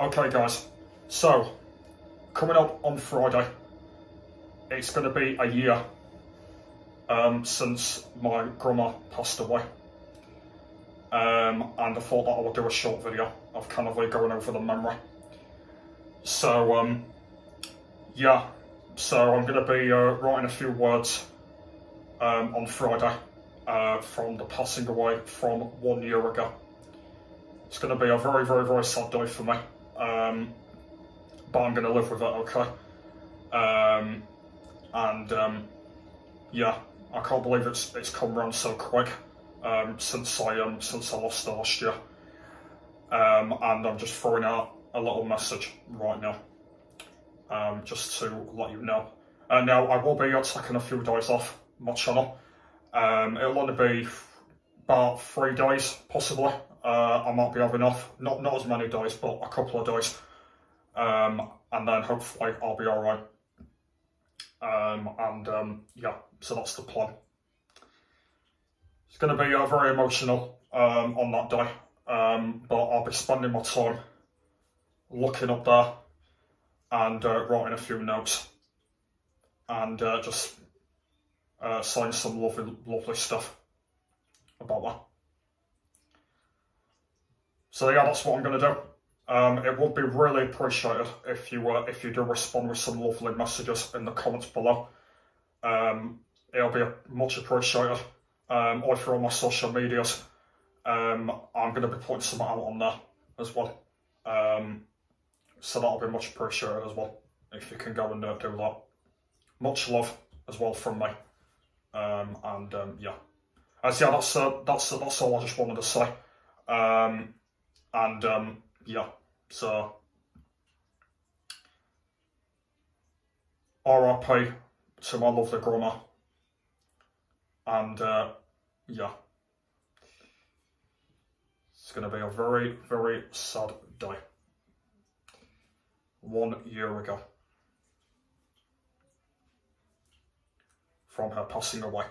Okay, guys. So, coming up on Friday, it's going to be a year um, since my grandma passed away. Um, and I thought that I would do a short video of kind of like going over the memory. So, um, yeah, so I'm going to be uh, writing a few words um, on Friday uh, from the passing away from one year ago. It's going to be a very, very, very sad day for me. Um, but I'm to live with it, okay? Um, and um, yeah, I can't believe it's it's come round so quick um, since I um, since I lost last year. Um, and I'm just throwing out a little message right now, um, just to let you know. And uh, now I will be taking a few days off my channel. Um, it'll only be about three days, possibly. Uh, I might be having off, not not as many days, but a couple of days, um, and then hopefully I'll be all right. Um, and um, yeah, so that's the plan. It's going to be uh, very emotional um, on that day, um, but I'll be spending my time looking up there and uh, writing a few notes and uh, just uh, saying some lovely, lovely stuff about that. So yeah, that's what I'm going to do. Um, it would be really appreciated if you uh, if you do respond with some lovely messages in the comments below. Um, it'll be much appreciated. Um, or through all my social medias, um, I'm going to be putting some out on there as well. Um, so that'll be much appreciated as well if you can go and uh, do that. Much love as well from me. Um, and um, yeah, that's uh, that's uh, that's all I just wanted to say. Um, and um, yeah, so RIP to my lovely grandma. And uh, yeah, it's going to be a very, very sad day. One year ago from her passing away.